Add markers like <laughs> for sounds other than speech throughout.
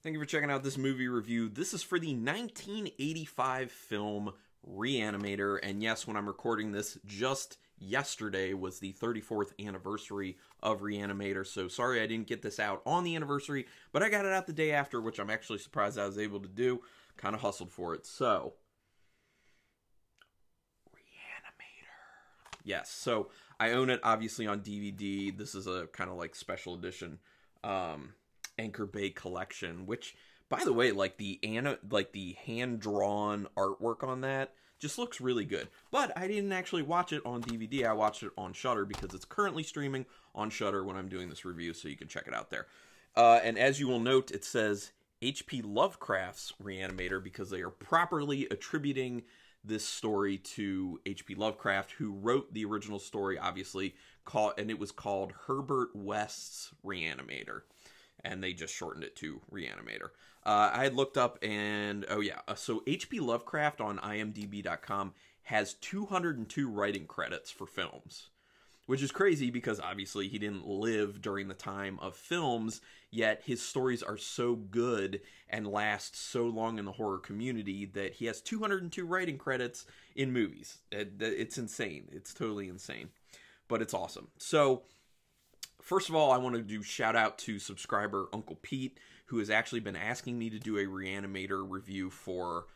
Thank you for checking out this movie review. This is for the 1985 film Reanimator. And yes, when I'm recording this, just yesterday was the 34th anniversary of Reanimator. So sorry I didn't get this out on the anniversary, but I got it out the day after, which I'm actually surprised I was able to do. Kind of hustled for it. So, Reanimator. Yes, so I own it obviously on DVD. This is a kind of like special edition um, Anchor Bay collection, which by the way, like the like the hand drawn artwork on that just looks really good. But I didn't actually watch it on DVD. I watched it on Shudder because it's currently streaming on Shudder when I'm doing this review, so you can check it out there. Uh, and as you will note, it says H.P. Lovecraft's Reanimator because they are properly attributing this story to H.P. Lovecraft, who wrote the original story, obviously, called, and it was called Herbert West's Reanimator. And they just shortened it to Reanimator. Uh, I had looked up, and oh yeah, uh, so H.P. Lovecraft on IMDb.com has 202 writing credits for films which is crazy because obviously he didn't live during the time of films, yet his stories are so good and last so long in the horror community that he has 202 writing credits in movies. It's insane. It's totally insane, but it's awesome. So, first of all, I want to do shout out to subscriber Uncle Pete, who has actually been asking me to do a Reanimator review for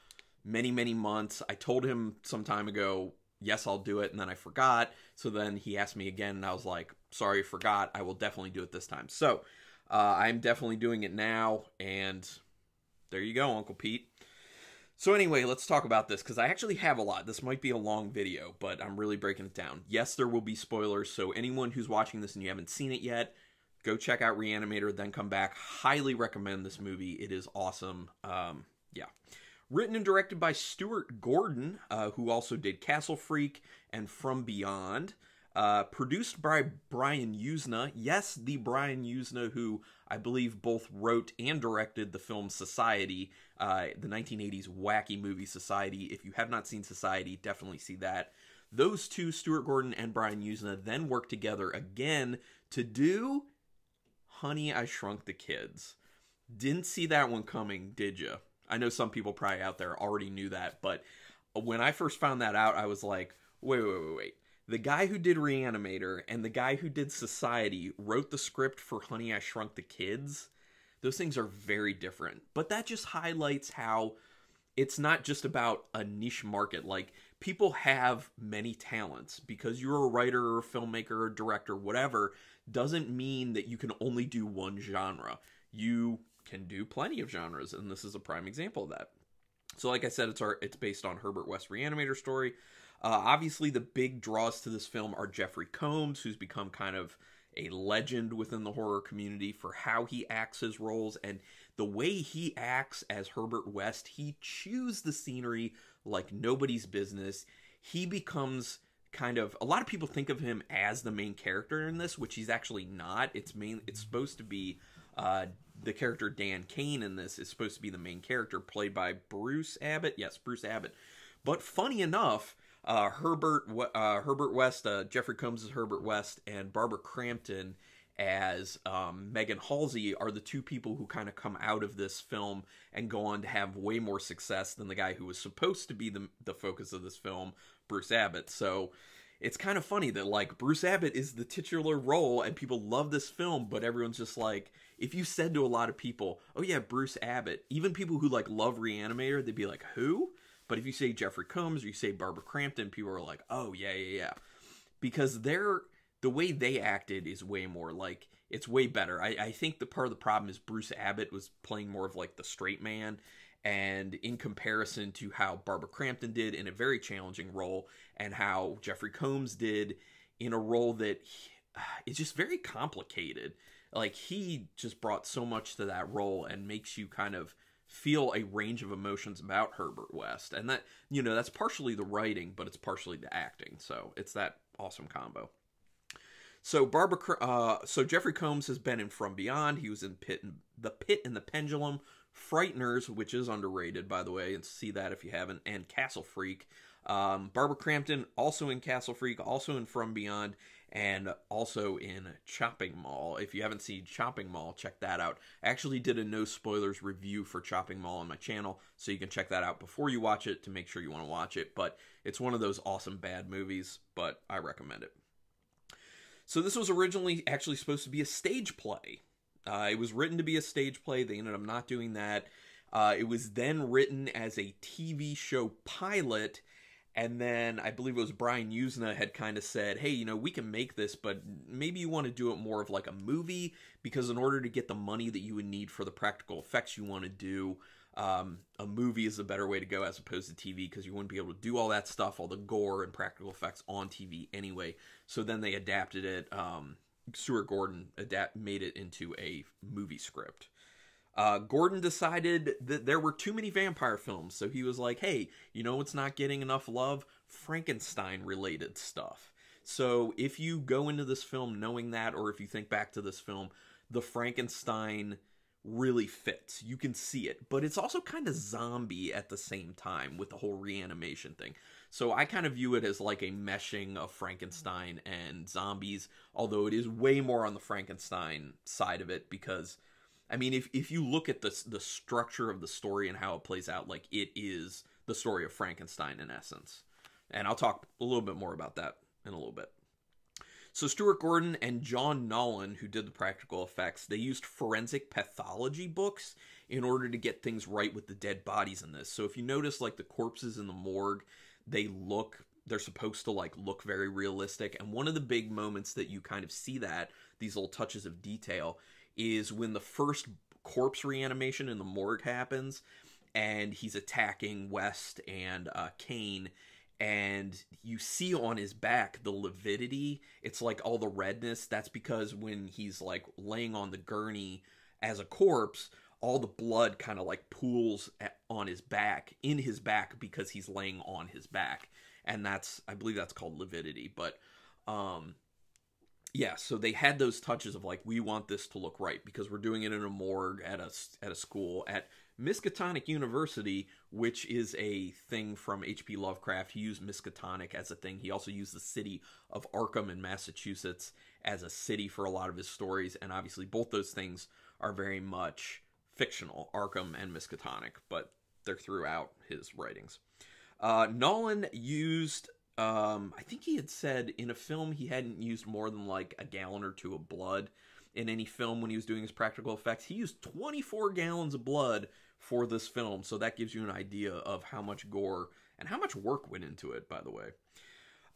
many, many months. I told him some time ago yes, I'll do it. And then I forgot. So then he asked me again, and I was like, sorry, forgot. I will definitely do it this time. So uh, I'm definitely doing it now. And there you go, Uncle Pete. So anyway, let's talk about this because I actually have a lot. This might be a long video, but I'm really breaking it down. Yes, there will be spoilers. So anyone who's watching this and you haven't seen it yet, go check out Reanimator, then come back. Highly recommend this movie. It is awesome. Um, yeah. Written and directed by Stuart Gordon, uh, who also did Castle Freak and From Beyond. Uh, produced by Brian Yuzna. Yes, the Brian Yuzna who I believe both wrote and directed the film Society, uh, the 1980s wacky movie Society. If you have not seen Society, definitely see that. Those two, Stuart Gordon and Brian Yuzna, then worked together again to do Honey, I Shrunk the Kids. Didn't see that one coming, did you? I know some people probably out there already knew that, but when I first found that out, I was like, wait, wait, wait, wait. The guy who did Reanimator and the guy who did Society wrote the script for Honey, I Shrunk the Kids. Those things are very different. But that just highlights how it's not just about a niche market. Like, people have many talents. Because you're a writer or a filmmaker or director, whatever, doesn't mean that you can only do one genre. You can do plenty of genres, and this is a prime example of that. So, like I said, it's our it's based on Herbert West Reanimator story. Uh, obviously, the big draws to this film are Jeffrey Combs, who's become kind of a legend within the horror community for how he acts his roles and the way he acts as Herbert West. He chews the scenery like nobody's business. He becomes kind of a lot of people think of him as the main character in this, which he's actually not. It's main it's supposed to be uh, the character Dan Cain in this is supposed to be the main character, played by Bruce Abbott. Yes, Bruce Abbott. But funny enough, uh, Herbert uh, Herbert West, uh, Jeffrey Combs as Herbert West, and Barbara Crampton as um, Megan Halsey are the two people who kind of come out of this film and go on to have way more success than the guy who was supposed to be the the focus of this film, Bruce Abbott. So it's kind of funny that like Bruce Abbott is the titular role and people love this film, but everyone's just like, if you said to a lot of people, "Oh yeah, Bruce Abbott," even people who like love Reanimator, they'd be like, "Who?" But if you say Jeffrey Combs or you say Barbara Crampton, people are like, "Oh yeah, yeah, yeah," because they're the way they acted is way more like it's way better. I, I think the part of the problem is Bruce Abbott was playing more of like the straight man, and in comparison to how Barbara Crampton did in a very challenging role, and how Jeffrey Combs did in a role that <sighs> is just very complicated. Like he just brought so much to that role and makes you kind of feel a range of emotions about Herbert West. And that, you know, that's partially the writing, but it's partially the acting. So it's that awesome combo. So Barbara, uh, so Jeffrey Combs has been in From Beyond. He was in Pit, and, The Pit and the Pendulum, Frighteners, which is underrated by the way, and see that if you haven't, and Castle Freak. Um, Barbara Crampton, also in Castle Freak, also in From Beyond, and also in Chopping Mall. If you haven't seen Chopping Mall, check that out. I actually did a no spoilers review for Chopping Mall on my channel, so you can check that out before you watch it to make sure you want to watch it. But it's one of those awesome bad movies, but I recommend it. So this was originally actually supposed to be a stage play. Uh, it was written to be a stage play. They ended up not doing that. Uh, it was then written as a TV show pilot and then I believe it was Brian Yuzna had kind of said, hey, you know, we can make this, but maybe you want to do it more of like a movie because in order to get the money that you would need for the practical effects you want to do, um, a movie is a better way to go as opposed to TV because you wouldn't be able to do all that stuff, all the gore and practical effects on TV anyway. So then they adapted it. Um, Stuart Gordon adapt made it into a movie script. Uh, Gordon decided that there were too many vampire films, so he was like, hey, you know what's not getting enough love? Frankenstein related stuff. So if you go into this film knowing that, or if you think back to this film, the Frankenstein really fits. You can see it, but it's also kind of zombie at the same time with the whole reanimation thing. So I kind of view it as like a meshing of Frankenstein and zombies, although it is way more on the Frankenstein side of it because I mean, if if you look at the the structure of the story and how it plays out, like it is the story of Frankenstein in essence. And I'll talk a little bit more about that in a little bit. So Stuart Gordon and John Naulin, who did the practical effects, they used forensic pathology books in order to get things right with the dead bodies in this. So if you notice like the corpses in the morgue, they look they're supposed to like look very realistic and one of the big moments that you kind of see that these little touches of detail is when the first corpse reanimation in the morgue happens and he's attacking West and uh, Cain and you see on his back the lividity. It's like all the redness. That's because when he's like laying on the gurney as a corpse all the blood kind of like pools at, on his back in his back because he's laying on his back. And that's i believe that's called lividity but um yeah, so they had those touches of like we want this to look right because we're doing it in a morgue at a at a school at Miskatonic University, which is a thing from H.P. Lovecraft. He used Miskatonic as a thing. He also used the city of Arkham in Massachusetts as a city for a lot of his stories, and obviously both those things are very much fictional, Arkham and Miskatonic, but they're throughout his writings. Uh, Naulin used um, I think he had said in a film he hadn't used more than like a gallon or two of blood in any film when he was doing his practical effects. He used 24 gallons of blood for this film, so that gives you an idea of how much gore and how much work went into it, by the way.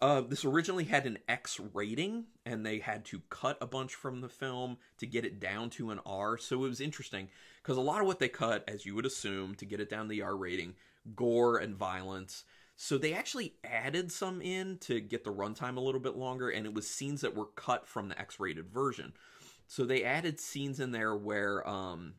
Uh, this originally had an X rating, and they had to cut a bunch from the film to get it down to an R. So it was interesting because a lot of what they cut, as you would assume, to get it down to the R rating, gore and violence, so they actually added some in to get the runtime a little bit longer, and it was scenes that were cut from the X-rated version. So they added scenes in there where um,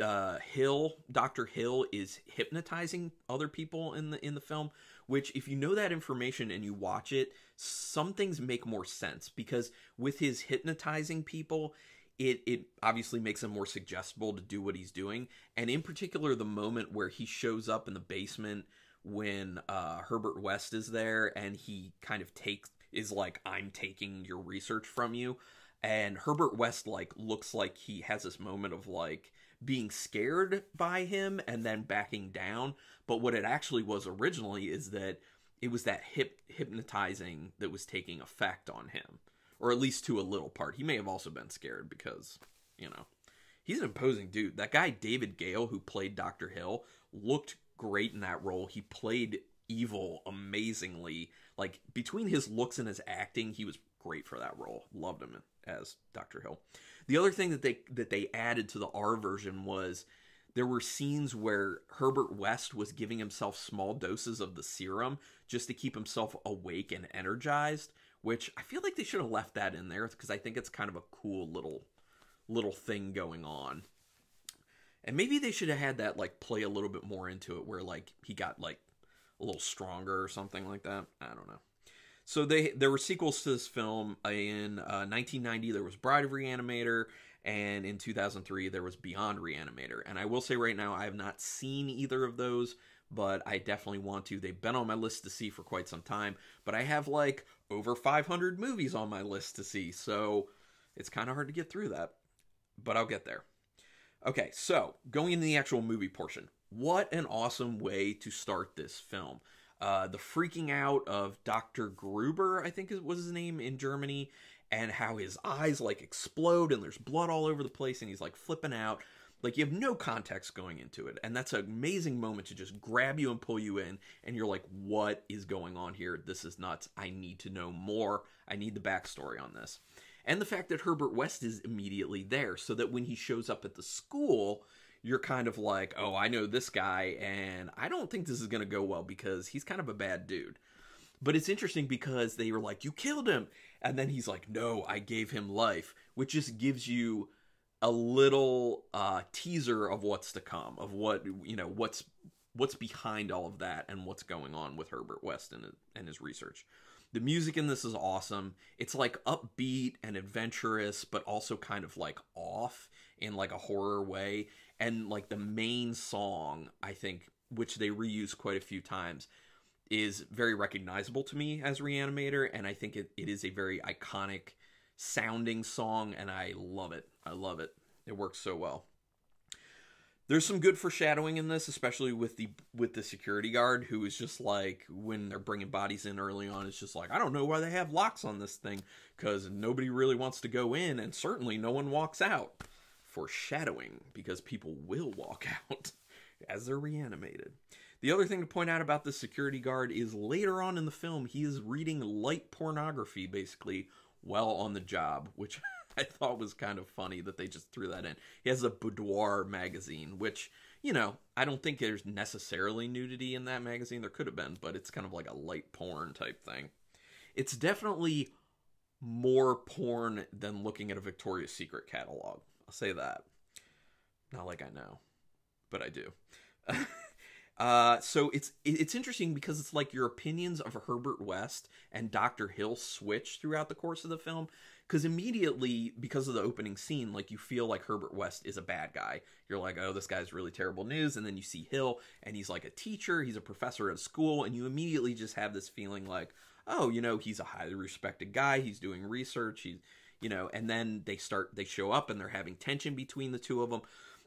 uh, Hill, Doctor Hill, is hypnotizing other people in the in the film. Which, if you know that information and you watch it, some things make more sense because with his hypnotizing people, it it obviously makes him more suggestible to do what he's doing. And in particular, the moment where he shows up in the basement when uh, Herbert West is there and he kind of takes is like I'm taking your research from you. And Herbert West like looks like he has this moment of like being scared by him and then backing down. But what it actually was originally is that it was that hip hypnotizing that was taking effect on him or at least to a little part. He may have also been scared because you know he's an imposing dude. That guy David Gale who played Dr. Hill looked great in that role. He played evil amazingly. Like between his looks and his acting, he was great for that role. Loved him as Dr. Hill. The other thing that they that they added to the R version was there were scenes where Herbert West was giving himself small doses of the serum just to keep himself awake and energized, which I feel like they should have left that in there because I think it's kind of a cool little little thing going on. And maybe they should have had that like play a little bit more into it where like he got like a little stronger or something like that. I don't know. So they there were sequels to this film in uh, 1990 there was Bride of Reanimator and in 2003 there was Beyond Reanimator. And I will say right now I have not seen either of those, but I definitely want to. They've been on my list to see for quite some time, but I have like over 500 movies on my list to see, so it's kind of hard to get through that. But I'll get there. Okay, so going into the actual movie portion. What an awesome way to start this film. Uh, the freaking out of Dr. Gruber, I think it was his name in Germany, and how his eyes like explode and there's blood all over the place and he's like flipping out. Like you have no context going into it. And that's an amazing moment to just grab you and pull you in. And you're like, what is going on here? This is nuts. I need to know more. I need the backstory on this. And the fact that Herbert West is immediately there so that when he shows up at the school, you're kind of like, oh, I know this guy, and I don't think this is going to go well because he's kind of a bad dude. But it's interesting because they were like, you killed him. And then he's like, no, I gave him life, which just gives you a little uh, teaser of what's to come, of what, you know, what's what's behind all of that and what's going on with Herbert West and, and his research. The music in this is awesome. It's like upbeat and adventurous, but also kind of like off in like a horror way. And like the main song, I think, which they reuse quite a few times, is very recognizable to me as Reanimator. And I think it, it is a very iconic sounding song, and I love it. I love it. It works so well there's some good foreshadowing in this, especially with the with the security guard who is just like when they're bringing bodies in early on, it's just like I don't know why they have locks on this thing because nobody really wants to go in, and certainly no one walks out. Foreshadowing because people will walk <laughs> out as they're reanimated. The other thing to point out about the security guard is later on in the film he is reading light pornography basically while on the job, which <laughs> <laughs> I thought was kind of funny that they just threw that in. He has a boudoir magazine, which, you know, I don't think there's necessarily nudity in that magazine. There could have been, but it's kind of like a light porn type thing. It's definitely more porn than looking at a Victoria's Secret catalog. I'll say that. Not like I know, but I do. <laughs> Uh, so it's it's interesting because it's like your opinions of Herbert West and Dr. Hill switch throughout the course of the film because immediately because of the opening scene like you feel like herbert west is a bad guy. You're like oh this guy's really terrible news and then you see hill and he's like a teacher he's a professor at school and you immediately just have this feeling like oh you know he's a highly respected guy he's doing research he's you know and then they start they show up and they're having tension between the two of them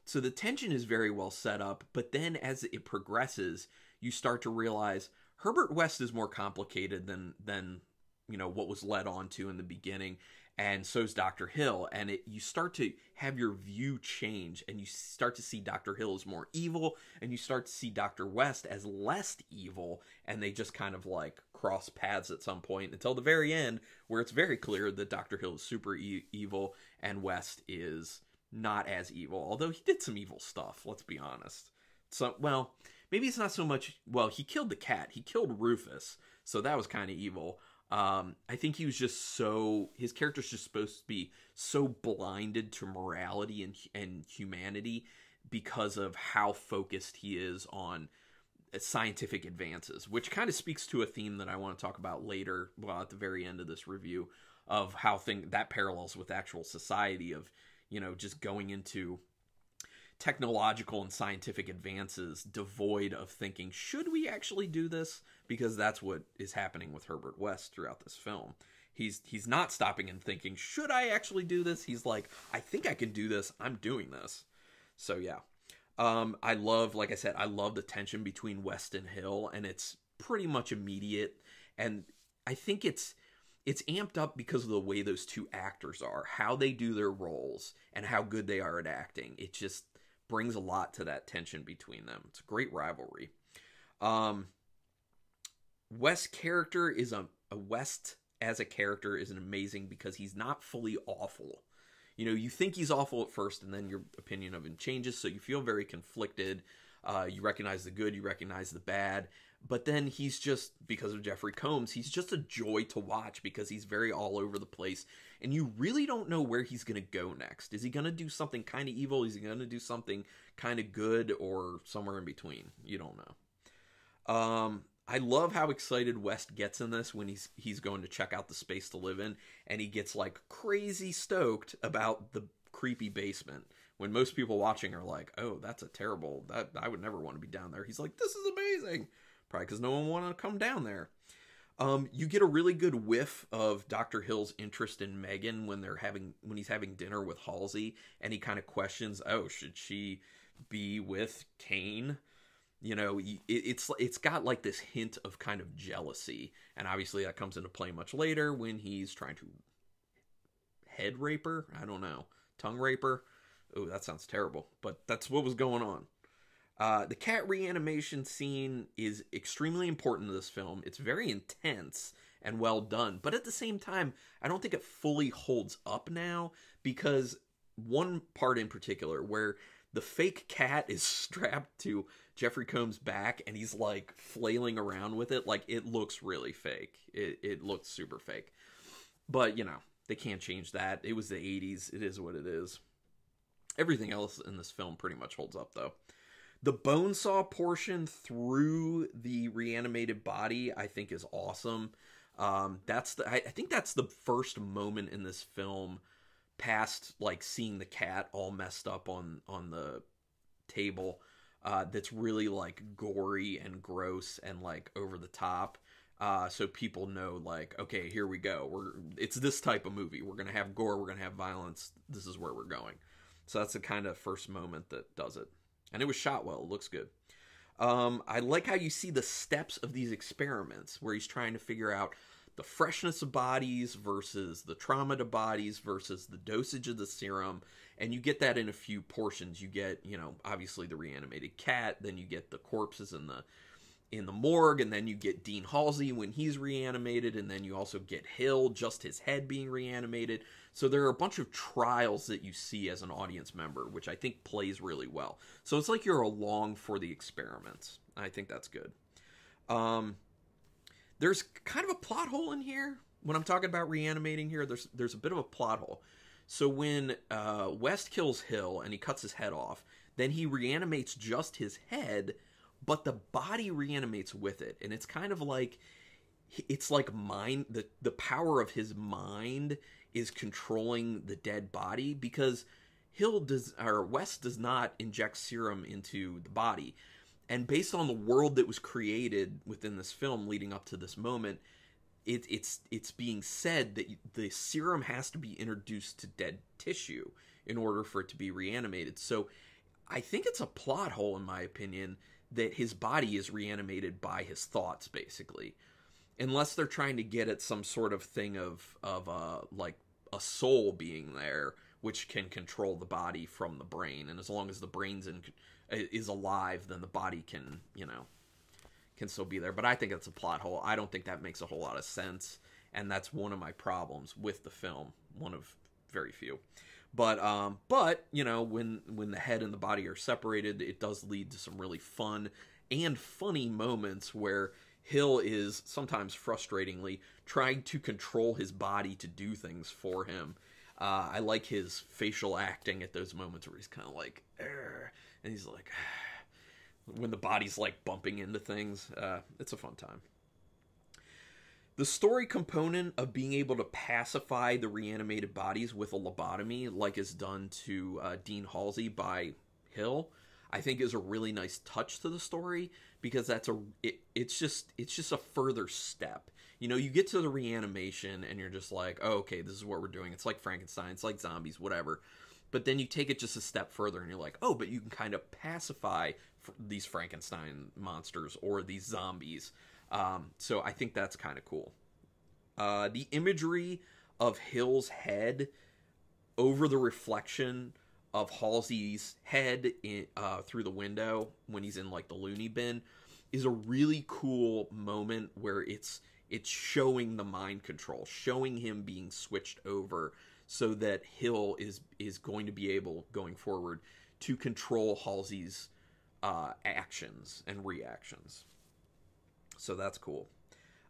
so the tension is very well set up but then as it progresses you start to realize herbert west is more complicated than than you know what was led on to in the beginning and so is Dr. Hill. And it, you start to have your view change, and you start to see Dr. Hill as more evil, and you start to see Dr. West as less evil, and they just kind of like cross paths at some point until the very end, where it's very clear that Dr. Hill is super e- evil and West is not as evil, although he did some evil stuff, let's be honest. So, well, maybe it's not so much, well, he killed the cat, he killed Rufus, so that was kind of evil. Um, I think he was just so his character's just supposed to be so blinded to morality and and humanity because of how focused he is on scientific advances, which kind of speaks to a theme that I want to talk about later, well at the very end of this review of how thing that parallels with actual society of you know just going into technological and scientific advances devoid of thinking, should we actually do this? Because that's what is happening with Herbert West throughout this film. He's he's not stopping and thinking, should I actually do this? He's like, I think I can do this. I'm doing this. So yeah. Um, I love, like I said, I love the tension between West and Hill, and it's pretty much immediate. And I think it's it's amped up because of the way those two actors are, how they do their roles, and how good they are at acting. It just brings a lot to that tension between them. It's a great rivalry. Um, West character is a, a West as a character is an amazing because he's not fully awful. You know, you think he's awful at first, and then your opinion of him changes, so you feel very conflicted. Uh, you recognize the good, you recognize the bad, but then he's just because of Jeffrey Combs, he's just a joy to watch because he's very all over the place and you really don't know where he's to go next. Is he to do something kind of evil? Is he to do something kind of good or somewhere in between? You don't know. Um I love how excited West gets in this when he's he's going to check out the space to live in and he gets like crazy stoked about the creepy basement when most people watching are like, "Oh, that's a terrible. That I would never want to be down there." He's like, "This is amazing." Probably because no one wanted to come down there. Um, you get a really good whiff of Dr. Hill's interest in Megan when they're having when he's having dinner with Halsey, and he kind of questions, "Oh, should she be with Cain?" You know, it, it's it's got like this hint of kind of jealousy, and obviously that comes into play much later when he's trying to head raper. I don't know, tongue raper. Oh, that sounds terrible, but that's what was going on. Uh, the cat reanimation scene is extremely important to this film. It's very intense and well done, but at the same time, I don't think it fully holds up now because one part in particular where the fake cat is <laughs> strapped to Jeffrey Combs' back and he's like flailing around with it, like it looks really fake. It it looks super fake. But, you know, they can't change that. It was the 80s. It is what it is. Everything else in this film pretty much holds up though. The bone saw portion through the reanimated body, I think, is awesome. Um, that's the I, I think that's the first moment in this film, past like seeing the cat all messed up on on the table, uh, that's really like gory and gross and like over the top. Uh, so people know like okay here we go we're it's this type of movie we're gonna have gore we're gonna have violence this is where we're going so that's the kind of first moment that does it and it was shot well. It looks good. Um, I like how you see the steps of these experiments where he's trying to figure out the freshness of bodies versus the trauma to bodies versus the dosage of the serum. And you get that in a few portions. You get, you know, obviously the reanimated cat, then you get the corpses in the in the morgue, and then you get Dean Halsey when he's reanimated, and then you also get Hill, just his head being reanimated. So there are a bunch of trials that you see as an audience member, which I think plays really well. So it's like you're along for the experiments. I think that's good. Um, there's kind of a plot hole in here when I'm talking about reanimating here. There's there's a bit of a plot hole. So when uh, West kills Hill and he cuts his head off, then he reanimates just his head, but the body reanimates with it, and it's kind of like it's like mind the the power of his mind is controlling the dead body because Hill does or West does not inject serum into the body. And based on the world that was created within this film leading up to this moment, it, it's it's being said that the serum has to be introduced to dead tissue in order for it to be reanimated. So I think it's a plot hole in my opinion that his body is reanimated by his thoughts basically unless they're trying to get at some sort of thing of of uh like a soul being there which can control the body from the brain and as long as the brain's in is alive then the body can you know can still be there but i think it's a plot hole. I don't think that makes a whole lot of sense and that's one of my problems with the film one of very few. But um but you know when when the head and the body are separated it does lead to some really fun and funny moments where Hill is sometimes frustratingly trying to control his body to do things for him. Uh, I like his facial acting at those moments where he's kind of like, and he's like, when the body's like bumping into things. Uh, it's a fun time. The story component of being able to pacify the reanimated bodies with a lobotomy, like is done to uh, Dean Halsey by Hill, I think is a really nice touch to the story because that's a it, it's just it's just a further step. You know, you get to the reanimation and you're just like, oh, okay, this is what we're doing. It's like Frankenstein, it's like zombies, whatever. But then you take it just a step further and you're like, oh, but you can kind of pacify these Frankenstein monsters or these zombies. Um, so I think that's kind of cool. Uh, the imagery of Hill's head over the reflection of Halsey's head in, uh, through the window when he's in like the loony bin is a really cool moment where it's it's showing the mind control, showing him being switched over so that Hill is is going to be able going forward to control Halsey's uh, actions and reactions. So that's cool.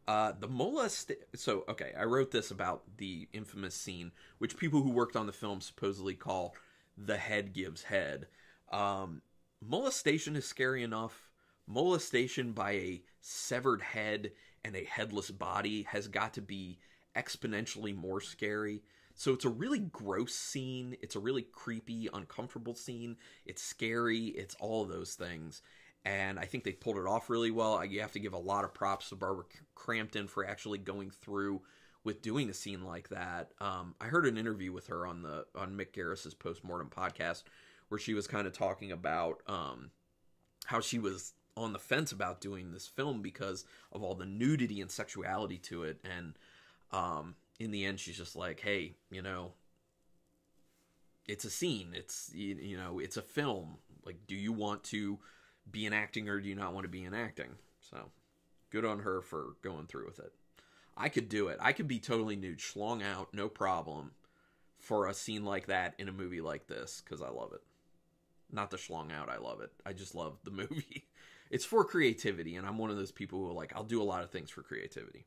Uh, the molest. So okay, I wrote this about the infamous scene, which people who worked on the film supposedly call the head gives head. Um, molestation is scary enough. Molestation by a severed head and a headless body has got to be exponentially more scary. So it's a really gross scene. It's a really creepy, uncomfortable scene. It's scary. It's all of those things. And I think they pulled it off really well. You have to give a lot of props to Barbara Crampton for actually going through with doing a scene like that. Um, I heard an interview with her on the on Mick Garris's postmortem podcast where she was kind of talking about um, how she was on the fence about doing this film because of all the nudity and sexuality to it and um, in the end she's just like hey you know it's a scene. It's you, you know it's a film. Like do you want to be in acting or do you not want to be in acting? So good on her for going through with it. I could do it. I could be totally nude schlong out no problem for a scene like that in a movie like this because i love it. Not the schlong out i love it. I just love the <laughs> movie. It's for creativity and i'm one of those people who are like i'll do a lot of things for creativity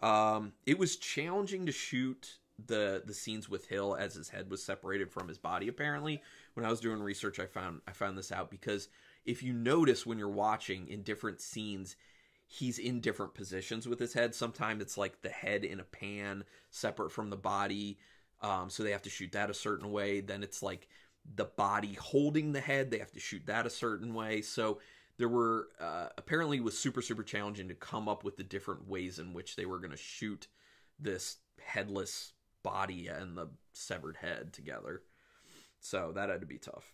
um, it was challenging to shoot the the scenes with hill as his head was separated from his body apparently. When i was doing research i found i found this out because if you notice when you're watching in different scenes he's in different positions with his head. Sometimes it's like the head in a pan separate from the body um, so they have to shoot that a certain way. Then it's like the body holding the head they have to shoot that a certain way. So there were uh, apparently was super super challenging to come up with the different ways in which they were going to shoot this headless body and the severed head together. So that had to be tough.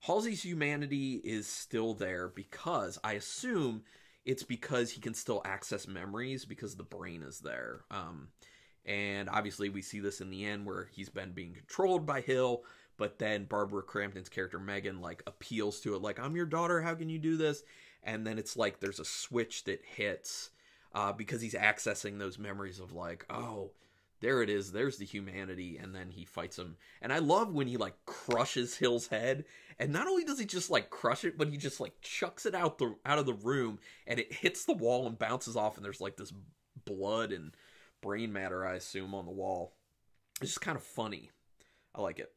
Halsey's humanity is still there because i assume it's because he can still access memories because the brain is there. Um, and obviously we see this in the end where he's been being controlled by hill but then Barbara Crampton's character Megan like appeals to it like I'm your daughter how can you do this? And then it's like there's a switch that hits uh, because he's accessing those memories of like oh there it is there's the humanity and then he fights him. And I love when he like crushes Hill's head and not only does he just like crush it but he just like chucks it out the out of the room and it hits the wall and bounces off and there's like this blood and brain matter I assume on the wall. It's just kind of funny. I like it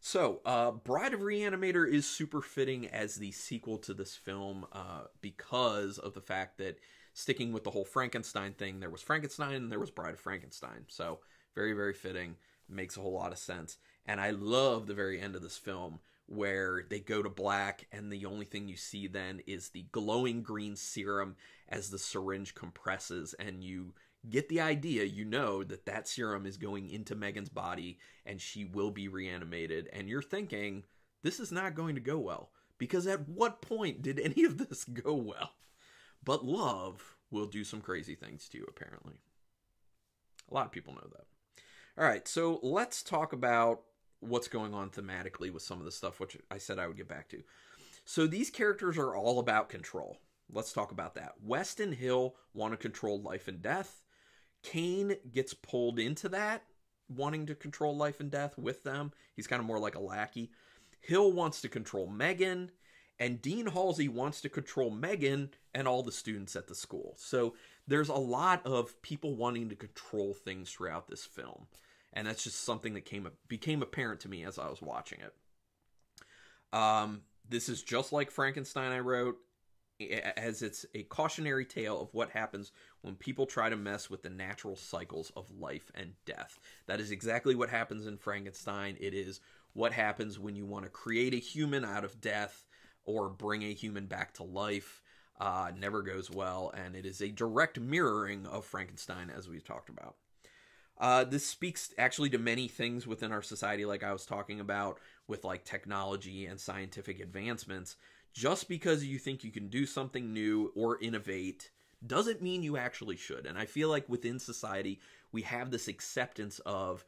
so, uh, Bride of Reanimator is super fitting as the sequel to this film uh, because of the fact that sticking with the whole Frankenstein thing, there was Frankenstein and there was Bride of Frankenstein. So, very, very fitting. Makes a whole lot of sense. And I love the very end of this film where they go to black and the only thing you see then is the glowing green serum as the syringe compresses and you get the idea, you know that that serum is going into Megan's body and she will be reanimated. And you're thinking, this is not going to go well. Because at what point did <laughs> any of this go well? But love will do some crazy things to you, apparently. A lot of people know that. All right, so let's talk about what's going on thematically with some of the stuff, which I said I would get back to. So these characters are all about control. Let's talk about that. West and Hill want to control life and death. Cain gets pulled into that, wanting to control life and death with them. He's kind of more like a lackey. Hill wants to control Megan, and Dean Halsey wants to control Megan and all the students at the school. So there's a lot of people wanting to control things throughout this film. And that's just something that came became apparent to me as I was watching it. Um, this is just like Frankenstein I wrote as it's a cautionary tale of what happens when people try to mess with the natural cycles of life and death. That is exactly what happens in Frankenstein. It is what happens when you want to create a human out of death or bring a human back to life. Uh, never goes well, and it is a direct mirroring of Frankenstein, as we've talked about. Uh, this speaks actually to many things within our society, like I was talking about with like technology and scientific advancements just because you think you can do something new or innovate doesn't mean you actually should. And I feel like within society, we have this acceptance of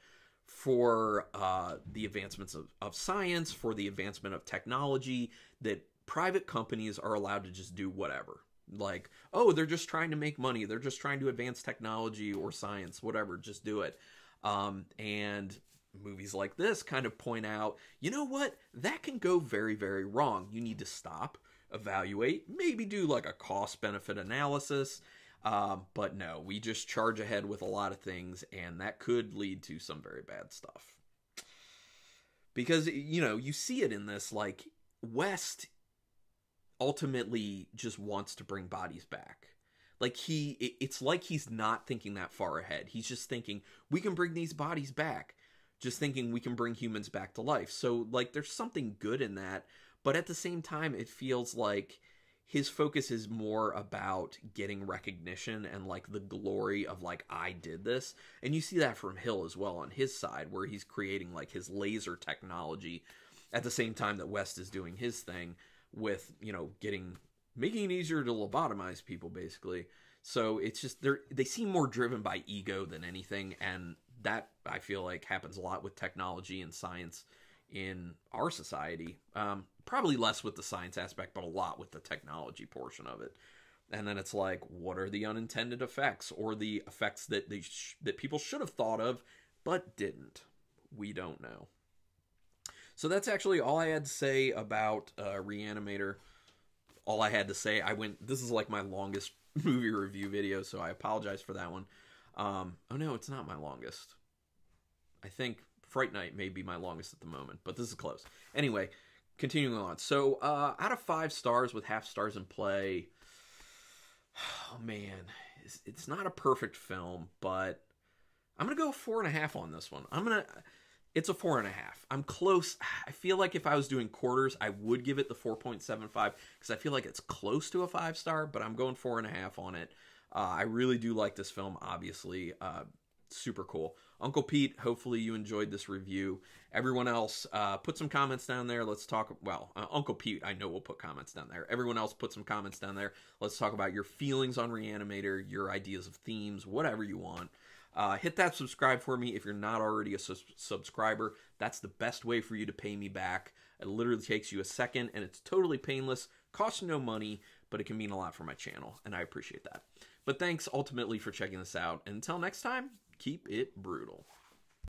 for uh, the advancements of, of science, for the advancement of technology, that private companies are allowed to just do whatever. Like, oh, they're just trying to make money. They're just trying to advance technology or science, whatever. Just do it. Um, and movies like this kind of point out, you know what? That can go very, very wrong. You need to stop, evaluate, maybe do like a cost benefit analysis. Um, but no, we just charge ahead with a lot of things, and that could lead to some very bad stuff. Because, you know, you see it in this, like, West ultimately just wants to bring bodies back. Like, he, it's like he's not thinking that far ahead. He's just thinking, we can bring these bodies back just thinking we can bring humans back to life. So like there's something good in that, but at the same time it feels like his focus is more about getting recognition and like the glory of like I did this. And you see that from Hill as well on his side where he's creating like his laser technology at the same time that West is doing his thing with, you know, getting making it easier to lobotomize people basically. So it's just they they seem more driven by ego than anything and that I feel like happens a lot with technology and science in our society. Um, probably less with the science aspect, but a lot with the technology portion of it. And then it's like, what are the unintended effects or the effects that they sh- that people should have thought of but didn't? We don't know. So that's actually all I had to say about uh, Reanimator. All I had to say. I went. This is like my longest <laughs> movie review video, so I apologize for that one. Um, oh no, it's not my longest. I think Fright Night may be my longest at the moment, but this is close. Anyway, continuing on. So, uh, out of five stars with half stars in play, <sighs> oh man, it's, it's not a perfect film, but I'm gonna go four and a half on this one. I'm gonna. It's a four and a half. I'm close. <sighs> I feel like if I was doing quarters, I would give it the 4.75 because I feel like it's close to a five star, but I'm going four and a half on it. Uh, I really do like this film, obviously. Uh, super cool. Uncle Pete, hopefully you enjoyed this review. Everyone else, uh, put some comments down there. Let's talk. Well, uh, Uncle Pete, I know will put comments down there. Everyone else, put some comments down there. Let's talk about your feelings on Reanimator, your ideas of themes, whatever you want. Uh, hit that subscribe for me if you're not already a su- subscriber. That's the best way for you to pay me back. It literally takes you a second and it's totally painless, costs no money, but it can mean a lot for my channel, and I appreciate that. But thanks ultimately for checking this out. Until next time, keep it brutal.